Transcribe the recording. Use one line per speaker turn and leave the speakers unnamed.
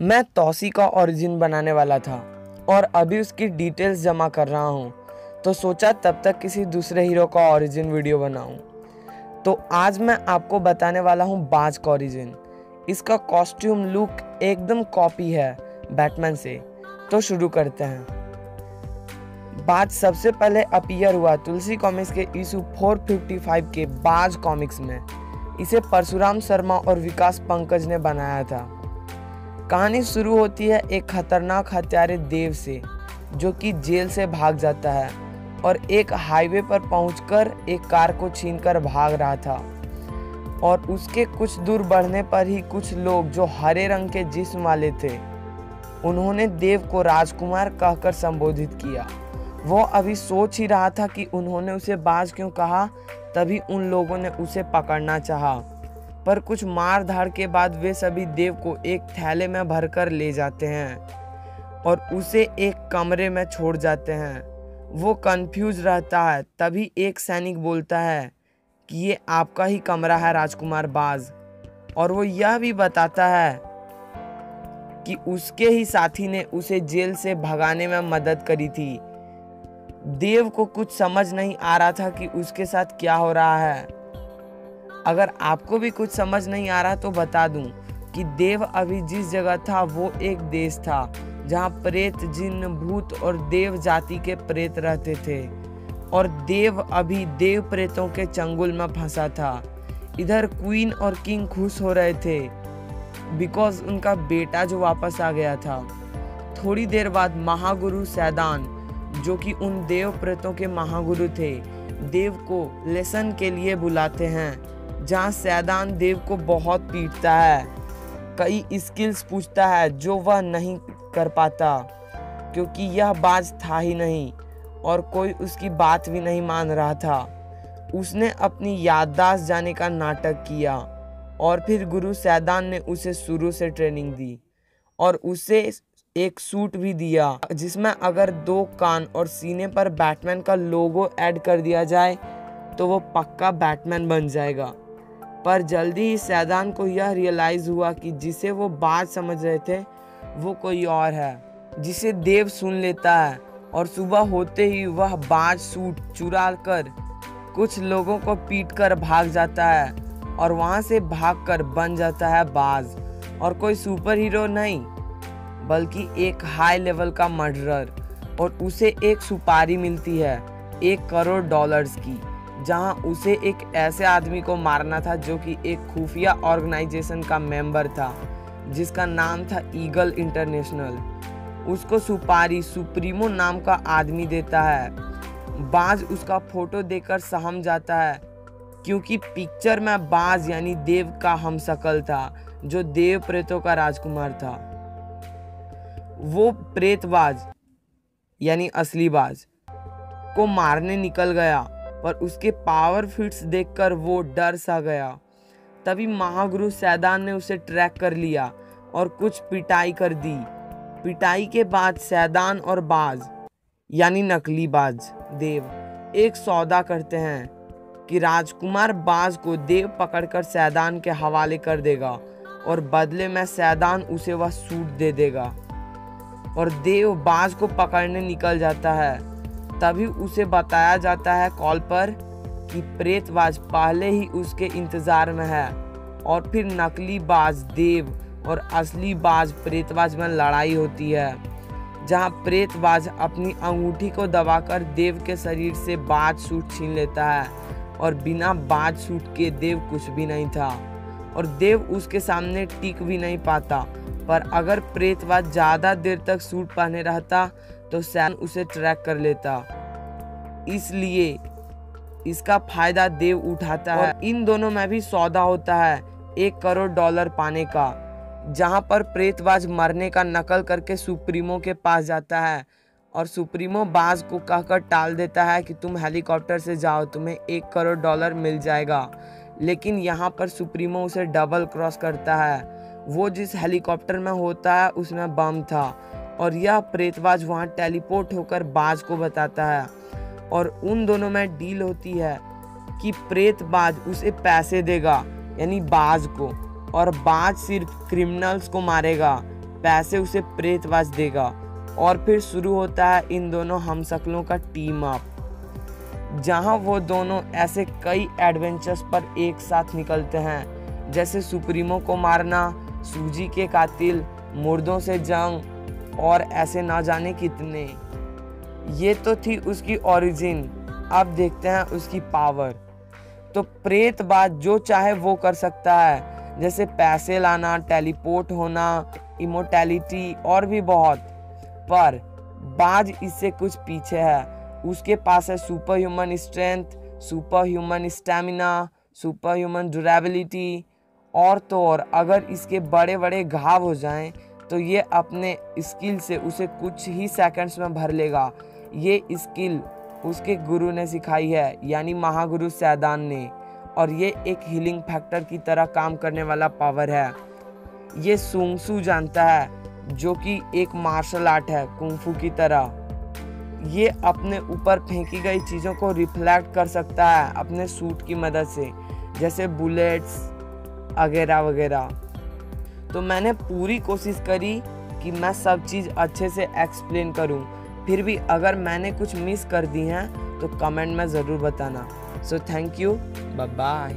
मैं तोसी का ओरिजिन बनाने वाला था और अभी उसकी डिटेल्स जमा कर रहा हूँ। तो सोचा तब तक किसी दूसरे हीरो का ओरिजिन वीडियो बनाऊँ। तो आज मैं आपको बताने वाला हूँ बाज का ओरिजिन इसका कॉस्ट्यूम लुक एकदम कॉपी है बैटमैन से। तो शुरू करते हैं। बाज सबसे पहले अपीयर हुआ तुलसी कॉमिक्स के इशू 455 के बाज कॉमिक्स में। इसे परशुराम शर्मा और विकास पंकज ने बनाया था। कहानी शुरू होती है एक खतरनाक हत्यारे देव से, जो कि जेल से भाग जाता है और एक हाईवे पर पहुंचकर एक कार को छीनकर भाग रहा था। और उसके कुछ दूर बढ़ने पर ही कुछ लोग जो हरे रंग के जिस्म वाले थे, उन्होंने देव को राजकुमार कहकर संबोधित किया। वो अभी सोच ही रहा था कि उन्होंने उसे बाज क्यों कहा, तभी उन लोगों ने उसे पकड़ना चाहा। पर कुछ मार धाड़ के बाद वे सभी देव को एक थैले में भरकर ले जाते हैं और उसे एक कमरे में छोड़ जाते हैं। वो कंफ्यूज रहता है, तभी एक सैनिक बोलता है कि ये आपका ही कमरा है राजकुमार बाज। और वो यह भी बताता है कि उसके ही साथी ने उसे जेल से भगाने में मदद करी थी। देव को कुछ समझ नहीं आ रहा था कि उसके साथ क्या हो रहा है। अगर आपको भी कुछ समझ नहीं आ रहा तो बता दूँ कि देव अभी जिस जगह था, वो एक देश था, जहाँ प्रेत, जिन, भूत और देव जाति के प्रेत रहते थे। और देव अभी देव प्रेतों के चंगुल में फंसा था। इधर क्वीन और किंग खुश हो रहे थे बिकॉज़ उनका बेटा जो वापस आ गया था। थोड़ी देर बाद महागुरु सैदान, जो कि उन देव प्रेतों के महागुरु थे, देव को लेसन के लिए बुलाते हैं। जहाँ सैदान देव को बहुत पीटता है। कई स्किल्स पूछता है, जो वह नहीं कर पाता, क्योंकि यह बाज था ही नहीं, और कोई उसकी बात भी नहीं मान रहा था। उसने अपनी याददाश्त जाने का नाटक किया, और फिर गुरु सैदान ने उसे शुरू से ट्रेनिंग दी, और उसे एक सूट भी दिया, जिसमें अगर दो कान और सीने पर बैटमैन का लोगो ऐड कर दिया जाए तो वो पक्का बैटमैन बन जाएगा। पर जल्दी ही सैदान को यह रियलाइज़ हुआ कि जिसे वो बात समझ रहे थे, वो कोई और है। जिसे देव सुन लेता है और सुबह होते ही वह बाज, सूट चुरा कर कुछ लोगों को पीट कर भाग जाता है और वहाँ से भाग कर बन जाता है बाज। और कोई सुपर हीरो नहीं, बल्कि एक हाई लेवल का मर्डरर और उसे एक सुपारी मिलती है, एक करोड़ डॉलर्स की। जहाँ उसे एक ऐसे आदमी को मारना था जो कि एक खुफिया ऑर्गेनाइजेशन का मेंबर था, जिसका नाम था ईगल इंटरनेशनल। उसको सुपारी सुप्रीमो नाम का आदमी देता है। बाज उसका फ़ोटो देकर सहम जाता है, क्योंकि पिक्चर में बाज यानी देव का हम सकल था, जो देव प्रेतों का राजकुमार था। वो प्रेतबाज, यानी असली बाज, को मारने निकल गया। पर उसके पावर फिट्स देखकर वो डर सा गया। तभी महागुरु सैदान ने उसे ट्रैक कर लिया और कुछ पिटाई कर दी। पिटाई के बाद सैदान और बाज, यानी नकली बाज, देव, एक सौदा करते हैं कि राजकुमार बाज को देव पकड़कर सैदान के हवाले कर देगा और बदले में सैदान उसे वह सूट दे देगा। और देव बाज को पकड़ने निकल जाता है। तभी उसे बताया जाता है कॉल पर कि प्रेतबाज पहले ही उसके इंतज़ार में है और फिर नकली बाज देव और असली बाज प्रेतबाज में लड़ाई होती है, जहाँ प्रेतबाज अपनी अंगूठी को दबाकर देव के शरीर से बाज सूट छीन लेता है और बिना बाज सूट के देव कुछ भी नहीं था और देव उसके सामने टिक भी नहीं पाता। पर अगर प्रेतबाज ज़्यादा देर तक सूट पहने रहता तो सैन उसे ट्रैक कर लेता। इसलिए इसका फ़ायदा देव उठाता है। इन दोनों में भी सौदा होता है एक करोड़ डॉलर पाने का जहाँ पर प्रेतबाज मरने का नकल करके सुप्रीमो के पास जाता है। और सुप्रीमो बाज को कहकर टाल देता है कि तुम हेलीकॉप्टर से जाओ तुम्हें एक करोड़ डॉलर मिल जाएगा। लेकिन यहाँ पर सुप्रीमो उसे डबल क्रॉस करता है। वो जिस हेलीकॉप्टर में होता है उसमें बम था। और यह प्रेतवाज वहाँ टेलीपोर्ट होकर बाज को बताता है। और उन दोनों में डील होती है कि प्रेत बाज उसे पैसे देगा, यानी बाज को, और बाज सिर्फ़ क्रिमिनल्स को मारेगा, पैसे उसे प्रेतवास देगा। और फिर शुरू होता है इन दोनों हमशक्लों का टीम अप जहाँ वो दोनों ऐसे कई एडवेंचर्स पर एक साथ निकलते हैं, जैसे सुप्रीमो को मारना, सूजी के कातिल, मुर्दों से जंग और ऐसे ना जाने कितने। ये तो थी उसकी ओरिजिन अब देखते हैं उसकी पावर तो प्रेत बात जो चाहे वो कर सकता है। जैसे पैसे लाना टेलीपोर्ट होना इमोटैलिटी और भी बहुत। पर बाज इससे कुछ पीछे है। उसके पास है super human strength super human stamina super human durability और तो और, अगर इसके बड़े बड़े घाव हो जाएँ तो ये अपने स्किल से उसे कुछ ही सेकंड्स में भर लेगा। ये स्किल उसके गुरु ने सिखाई है, यानी महागुरु सैदान ने। और ये एक हीलिंग फैक्टर की तरह काम करने वाला पावर है। ये सुंगसू जानता है, जो कि एक मार्शल आर्ट है कुंफू की तरह। ये अपने ऊपर फेंकी गई चीज़ों को रिफ्लेक्ट कर सकता है अपने सूट की मदद से, जैसे बुलेट्स वगैरह वगैरह। तो मैंने पूरी कोशिश करी कि मैं सब चीज़ अच्छे से एक्सप्लेन करूँ। फिर भी अगर मैंने कुछ मिस कर दी हैं तो कमेंट में ज़रूर बताना। So thank you bye